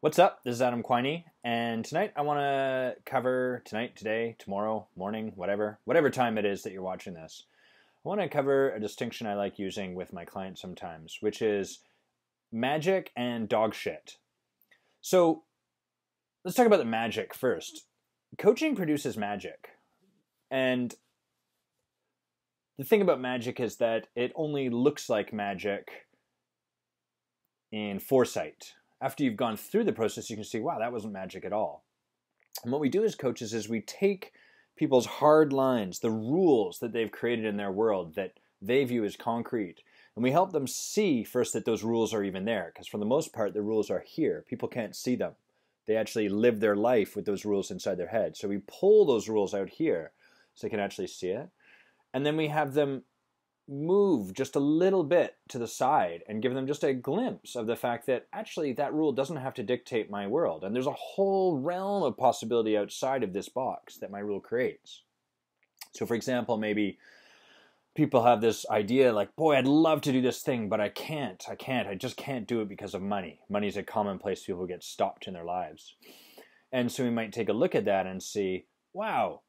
What's up? This is Adam Quiney, and tonight I want to cover tonight, today, tomorrow, morning, whatever, whatever time it is that you're watching this. I want to cover a distinction I like using with my clients sometimes, which is magic and dog shit. So let's talk about the magic first. Coaching produces magic, and the thing about magic is that it only looks like magic in foresight after you've gone through the process, you can see, wow, that wasn't magic at all. And what we do as coaches is we take people's hard lines, the rules that they've created in their world that they view as concrete, and we help them see first that those rules are even there. Because for the most part, the rules are here. People can't see them. They actually live their life with those rules inside their head. So we pull those rules out here so they can actually see it. And then we have them move just a little bit to the side and give them just a glimpse of the fact that actually that rule doesn't have to dictate my world. And there's a whole realm of possibility outside of this box that my rule creates. So, for example, maybe people have this idea like, boy, I'd love to do this thing, but I can't. I can't. I just can't do it because of money. Money is a common place people get stopped in their lives. And so we might take a look at that and see, wow,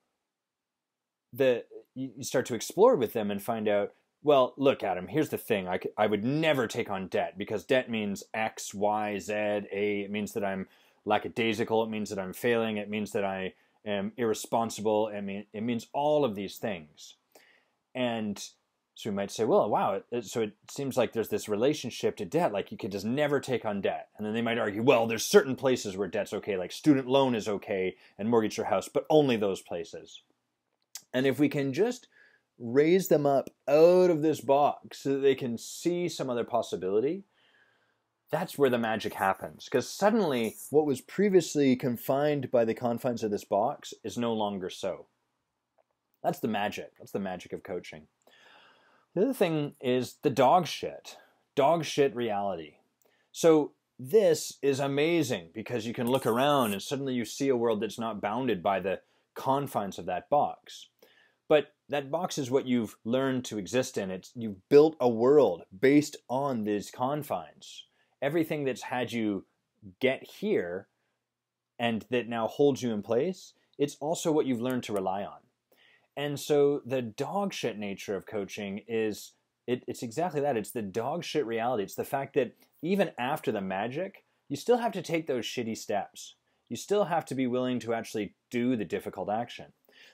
the you start to explore with them and find out well, look, Adam, here's the thing. I, I would never take on debt because debt means X, Y, Z, A. It means that I'm lackadaisical. It means that I'm failing. It means that I am irresponsible. I mean, it means all of these things. And so we might say, well, wow, so it seems like there's this relationship to debt, like you could just never take on debt. And then they might argue, well, there's certain places where debt's okay, like student loan is okay and mortgage your house, but only those places. And if we can just raise them up out of this box so that they can see some other possibility, that's where the magic happens. Because suddenly, what was previously confined by the confines of this box is no longer so. That's the magic. That's the magic of coaching. The other thing is the dog shit. Dog shit reality. So, this is amazing because you can look around and suddenly you see a world that's not bounded by the confines of that box. But that box is what you've learned to exist in. It's you've built a world based on these confines. Everything that's had you get here and that now holds you in place, it's also what you've learned to rely on. And so the dog shit nature of coaching is it, it's exactly that. It's the dog shit reality. It's the fact that even after the magic, you still have to take those shitty steps. You still have to be willing to actually do the difficult action.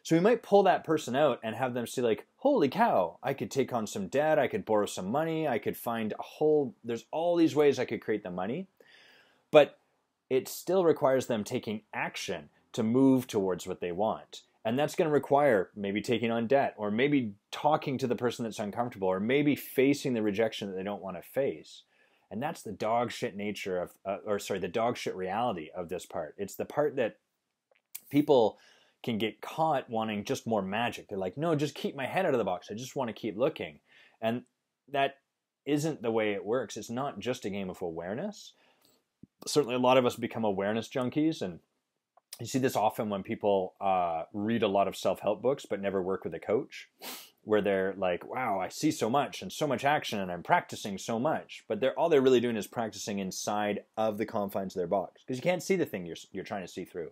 So we might pull that person out and have them see like, holy cow, I could take on some debt, I could borrow some money, I could find a whole there's all these ways I could create the money. But it still requires them taking action to move towards what they want. And that's going to require maybe taking on debt or maybe talking to the person that's uncomfortable or maybe facing the rejection that they don't want to face. And that's the dog shit nature of, uh, or sorry, the dog shit reality of this part. It's the part that people can get caught wanting just more magic. They're like, no, just keep my head out of the box. I just want to keep looking. And that isn't the way it works. It's not just a game of awareness. Certainly, a lot of us become awareness junkies, and you see this often when people uh, read a lot of self help books but never work with a coach, where they're like, wow, I see so much and so much action, and I'm practicing so much. But they're, all they're really doing is practicing inside of the confines of their box because you can't see the thing you're, you're trying to see through.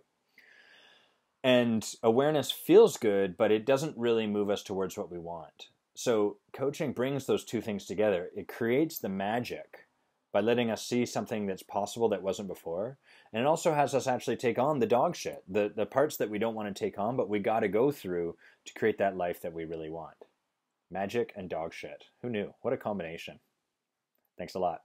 And awareness feels good, but it doesn't really move us towards what we want. So, coaching brings those two things together. It creates the magic by letting us see something that's possible that wasn't before. And it also has us actually take on the dog shit, the, the parts that we don't want to take on, but we got to go through to create that life that we really want. Magic and dog shit. Who knew? What a combination. Thanks a lot.